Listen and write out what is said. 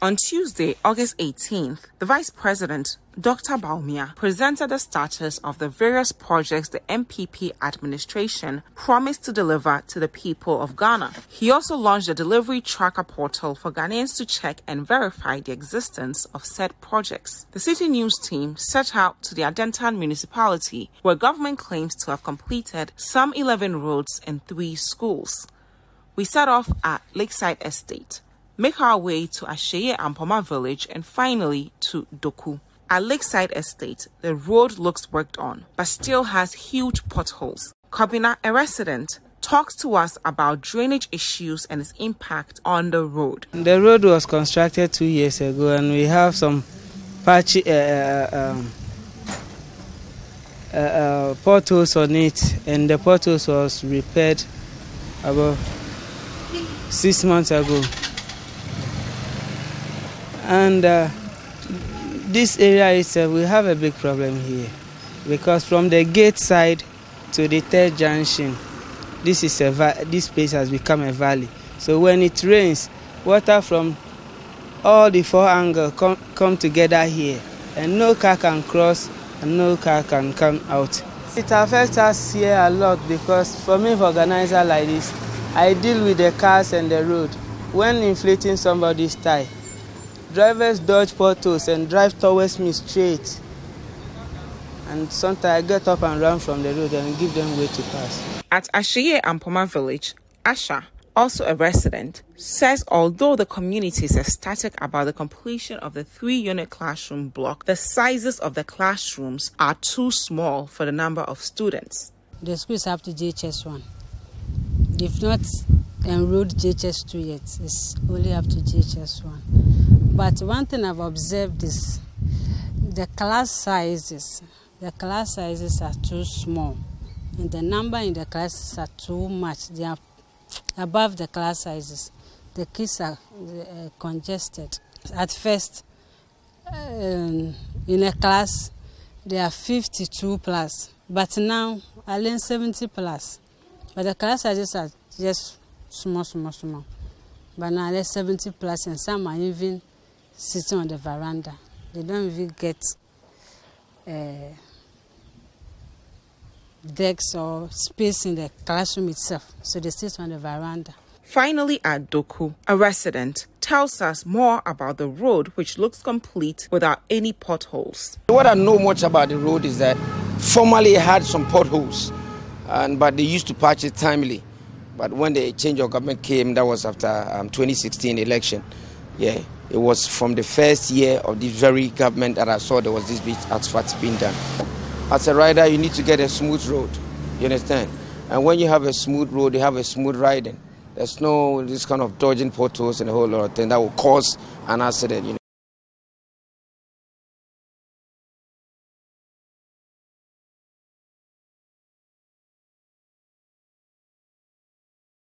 On Tuesday, August 18th, the Vice President, Dr. Bawumia, presented the status of the various projects the NPP administration promised to deliver to the people of Ghana. He also launched a delivery tracker portal for Ghanaians to check and verify the existence of said projects. The Citi News team set out to the Adentan municipality, where government claims to have completed some 11 roads and three schools. We set off at Lakeside Estate make our way to Asheye Ampoma village and finally to Doku. At Lakeside Estate, the road looks worked on, but still has huge potholes. Kobina, a resident, talks to us about drainage issues and its impact on the road. The road was constructed two years ago, and we have some patchy uh, uh, um, uh, uh, potholes on it, and the potholes was repaired about six months ago and uh, this area itself we have a big problem here. Because from the gate side to the third junction this is a this place has become a valley. So when it rains water from all the four angles come, come together here. And no car can cross and no car can come out. It affects us here a lot because for me for organizer like this i deal with the cars and the road. When inflating somebody's tire Drivers dodge potholes and drive towards me straight. And sometimes I get up and run from the road and give them way to pass. At Asheye Ampoma village, Asha, also a resident, says although the community is ecstatic about the completion of the three unit classroom block, the sizes of the classrooms are too small for the number of students. The school is up to JHS 1. They've not enrolled JHS 2 yet, it's only up to JHS 1. But one thing I've observed is the class sizes. The class sizes are too small, and the number in the classes are too much. They are above the class sizes. The kids are uh, congested. At first, um, in a class, there are 52 plus, but now I learn 70 plus. But the class sizes are just small, small, small. But now there's 70 plus, and some are even sitting on the veranda. They don't even get uh, decks or space in the classroom itself, so they sit on the veranda. Finally, at Doku, a resident tells us more about the road, which looks complete without any potholes. What I know much about the road is that formerly it had some potholes, and but they used to patch it timely. But when the change of government came, that was after um, 2016 election. Yeah, it was from the first year of this very government that I saw there was this big asphalt being done. As a rider, you need to get a smooth road. You understand? And when you have a smooth road, you have a smooth riding. There's no this kind of dodging potholes and a whole lot of things that will cause an accident. You know?